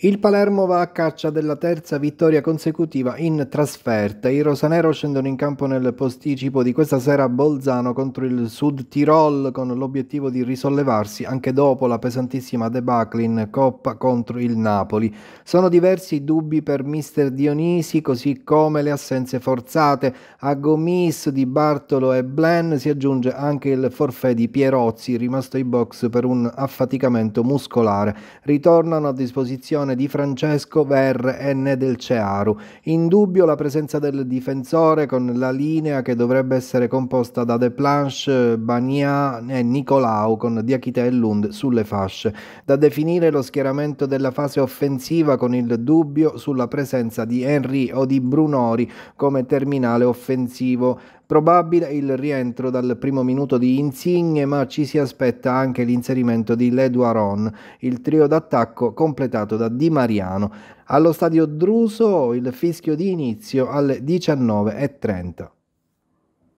Il Palermo va a caccia della terza vittoria consecutiva in trasferta. I rosanero scendono in campo nel posticipo di questa sera a Bolzano contro il Sud Tirol con l'obiettivo di risollevarsi anche dopo la pesantissima debacle in Coppa contro il Napoli. Sono diversi i dubbi per mister Dionisi, così come le assenze forzate. A Gomis di Bartolo e Blen si aggiunge anche il forfè di Pierozzi, rimasto in box per un affaticamento muscolare. Ritornano a disposizione di Francesco Ver e Nedel Cearu. In dubbio la presenza del difensore con la linea che dovrebbe essere composta da De Planche, Bania e Nicolau con Diachite e Lund sulle fasce. Da definire lo schieramento della fase offensiva con il dubbio sulla presenza di Henry o di Brunori come terminale offensivo. Probabile il rientro dal primo minuto di Insigne, ma ci si aspetta anche l'inserimento di Leduaron, il trio d'attacco completato da Di Mariano. Allo stadio Druso il fischio di inizio alle 19.30.